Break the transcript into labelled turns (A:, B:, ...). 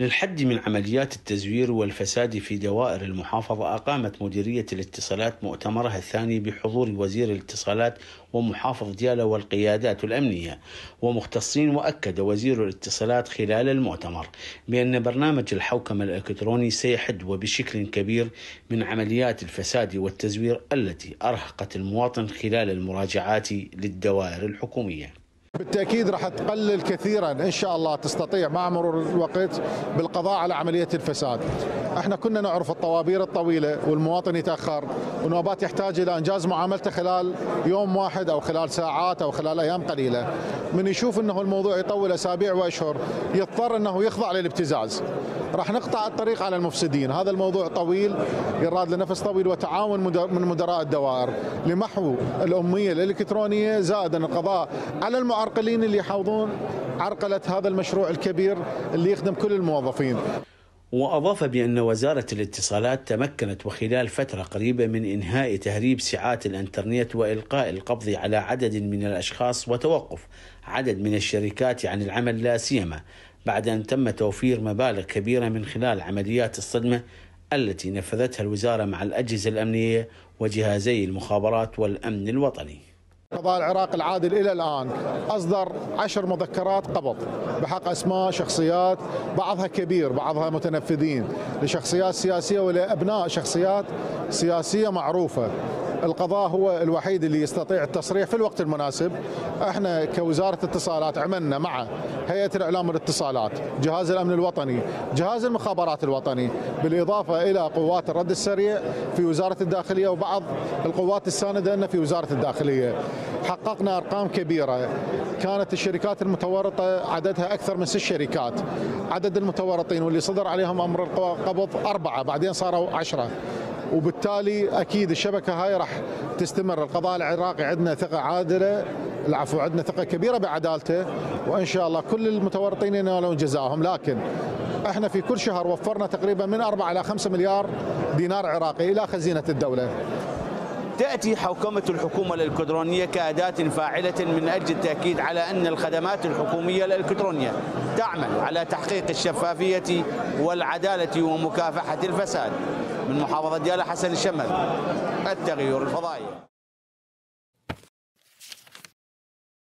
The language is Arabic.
A: للحد من عمليات التزوير والفساد في دوائر المحافظة أقامت مديرية الاتصالات مؤتمرها الثاني بحضور وزير الاتصالات ومحافظ ديالى والقيادات الأمنية. ومختصين وأكد وزير الاتصالات خلال المؤتمر بأن برنامج الحوكمة الإلكتروني سيحد وبشكل كبير من عمليات الفساد والتزوير التي أرهقت المواطن خلال المراجعات للدوائر الحكومية.
B: بالتأكيد راح تقلل كثيرا إن شاء الله تستطيع مع مرور الوقت بالقضاء على عملية الفساد. إحنا كنا نعرف الطوابير الطويلة والمواطن يتأخر ونوبات يحتاج إلى إنجاز معاملته خلال يوم واحد أو خلال ساعات أو خلال أيام قليلة. من يشوف إنه الموضوع يطول أسابيع وأشهر يضطر إنه يخضع للابتزاز. راح نقطع الطريق على المفسدين، هذا الموضوع طويل يراد لنفس طويل وتعاون من مدراء الدوائر لمحو الأمية الإلكترونية زائدا القضاء على المعارض المعرقلين اللي يحاوضون عرقلة هذا المشروع الكبير اللي يخدم كل الموظفين.
A: وأضاف بأن وزارة الاتصالات تمكنت وخلال فترة قريبة من إنهاء تهريب سعات الإنترنت وإلقاء القبض على عدد من الأشخاص وتوقف عدد من الشركات عن العمل لا سيما بعد أن تم توفير مبالغ كبيرة من خلال عمليات الصدمة التي نفذتها الوزارة مع الأجهزة الأمنية وجهازي المخابرات والأمن الوطني.
B: قضاء العراق العادل إلى الآن. أصدر عشر مذكرات قبض بحق أسماء شخصيات بعضها كبير بعضها متنفذين لشخصيات سياسية ولأبناء شخصيات سياسية معروفة. القضاء هو الوحيد اللي يستطيع التصريح في الوقت المناسب. إحنا كوزارة اتصالات عملنا مع هيئة الإعلام والاتصالات جهاز الأمن الوطني جهاز المخابرات الوطني بالإضافة إلى قوات الرد السريع في وزارة الداخلية وبعض القوات الساندة لنا في وزارة الداخلية. حققنا أرقام كبيرة. كانت الشركات المتورطة عددها أكثر من ست شركات. عدد المتورطين واللي صدر عليهم أمر القبض أربعة بعدين صاروا عشرة. وبالتالي أكيد الشبكة هاي راح تستمر. القضاء العراقي عندنا ثقة عادلة العفو عندنا ثقة كبيرة بعدالته وإن شاء الله كل المتورطين ينالون جزاءهم لكن إحنا في كل شهر وفرنا تقريبا من 4 إلى 5 مليار دينار عراقي إلى خزينة الدولة.
A: تأتي حوكمة الحكومة الإلكترونية كأداة فاعلة من أجل التأكيد على أن الخدمات الحكومية الإلكترونية تعمل على تحقيق الشفافية والعدالة ومكافحة الفساد. من محافظة ديالى حسن الشمل. التغير الفضائي.